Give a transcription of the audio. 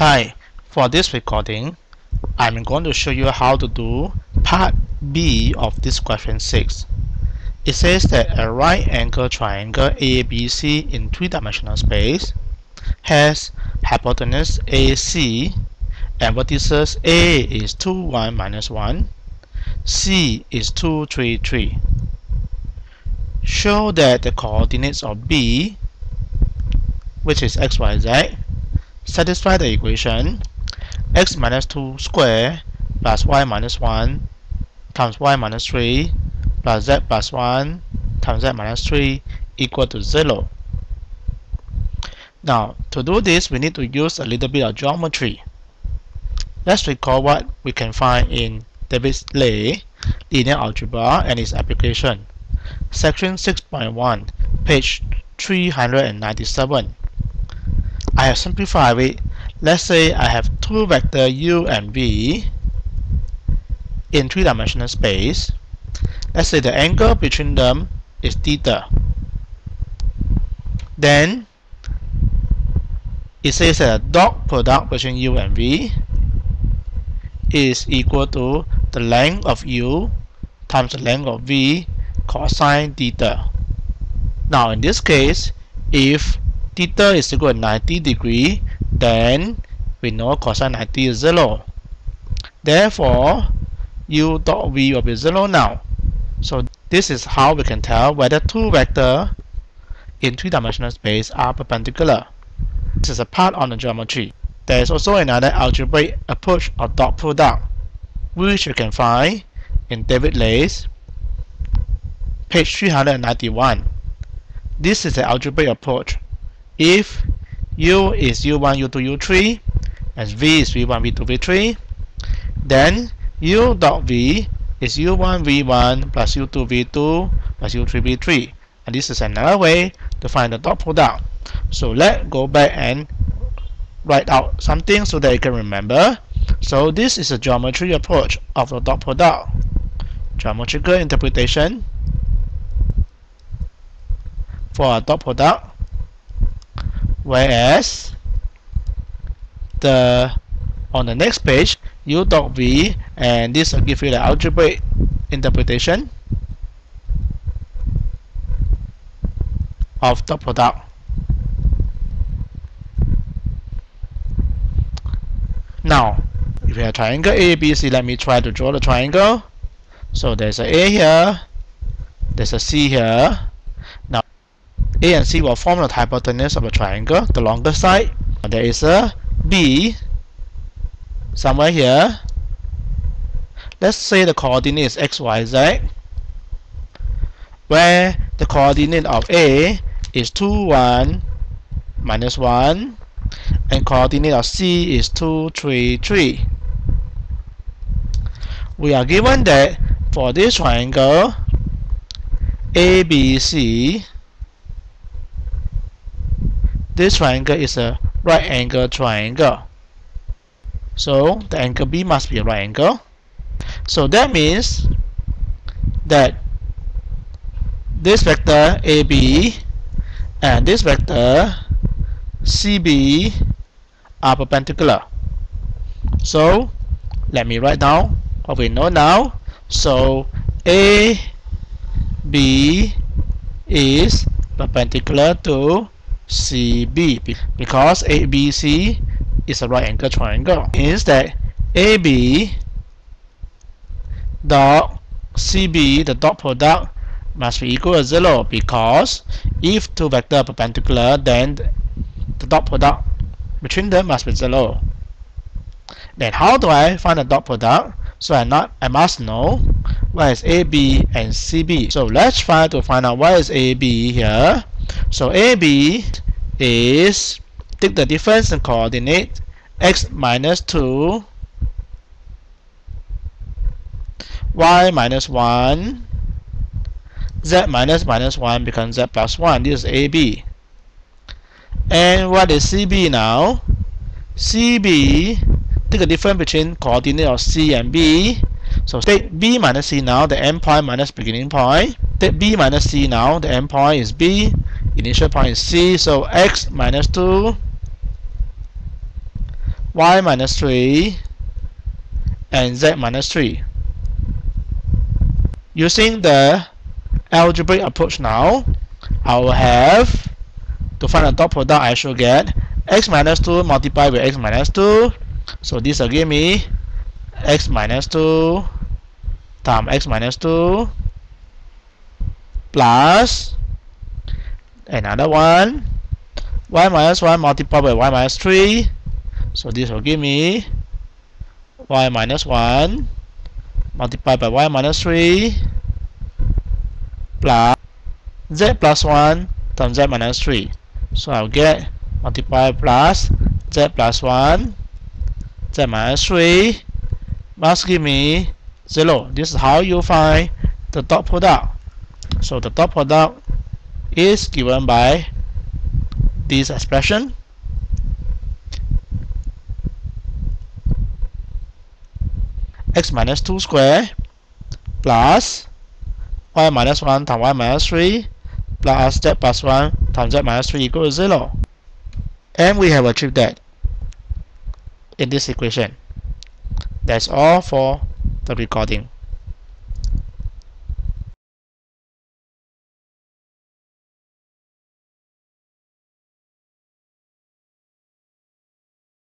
Hi, for this recording, I'm going to show you how to do part B of this question 6. It says that a right angle triangle ABC in three-dimensional space has hypotenuse AC and vertices A is 2, 1, minus 1, C is 2, 3, 3. Show that the coordinates of B, which is x, y, z, satisfy the equation x minus 2 square plus y minus 1 times y minus 3 plus z plus 1 times z minus 3 equal to 0. Now, to do this, we need to use a little bit of geometry. Let's recall what we can find in David Lay linear algebra and its application. Section 6.1, page 397. I have simplified it. Let's say I have two vector u and v in three-dimensional space. Let's say the angle between them is theta. Then it says that the dot product between u and v is equal to the length of u times the length of v cosine theta. Now in this case, if theta is equal to 90 degree, then we know cosine 90 is 0. Therefore, u dot v will be 0 now. So this is how we can tell whether two vectors in three-dimensional space are perpendicular. This is a part on the geometry. There is also another algebraic approach of dot product, which you can find in David Lay's page 391. This is the algebraic approach if u is u1, u2, u3, and v is v1, v2, v3, then u dot v is u1, v1 plus u2, v2 plus u3, v3. And this is another way to find the dot product. So let's go back and write out something so that you can remember. So this is a geometry approach of the dot product. Geometrical interpretation for a dot product whereas the on the next page u dot v and this will give you the algebraic interpretation of the product. Now if you have triangle ABC let me try to draw the triangle. So there's a A here there's a C here a and C will form the hypotenuse of a triangle, the longer side. There is a B somewhere here. Let's say the coordinate is x, y, z, where the coordinate of A is 2, 1, minus 1, and coordinate of C is 2, 3, 3. We are given that for this triangle ABC this triangle is a right angle triangle. So the angle B must be a right angle. So that means that this vector AB and this vector CB are perpendicular. So let me write down what we know now. So AB is perpendicular to CB because ABC is a right angle triangle. Means that AB dot CB the dot product must be equal to 0 because if two vectors are perpendicular then the dot product between them must be 0 then how do I find the dot product? So I not I must know where is AB and CB so let's try to find out where is AB here. So AB is take the difference in coordinate x minus 2 y minus 1 z minus minus 1 becomes z plus 1 this is AB and what is CB now? CB take the difference between coordinate of C and B. So take B minus C now the end point minus beginning point. Take B minus C now the end point is B initial point C so x minus 2 y minus 3 and z minus 3. Using the algebraic approach now, I will have to find the dot product I should get x minus 2 multiplied with x minus 2 so this will give me x minus 2 times x minus 2 plus another one. Y minus 1 multiplied by y minus 3 so this will give me y minus 1 multiplied by y minus 3 plus z plus 1 times z minus 3 so I'll get multiply plus z plus 1 z minus 3 must give me 0 this is how you find the dot product. So the dot product is given by this expression. X minus 2 square plus y minus 1 times y minus 3 plus z plus 1 times z minus 3 equals 0 and we have achieved that in this equation. That's all for the recording